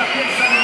la pieza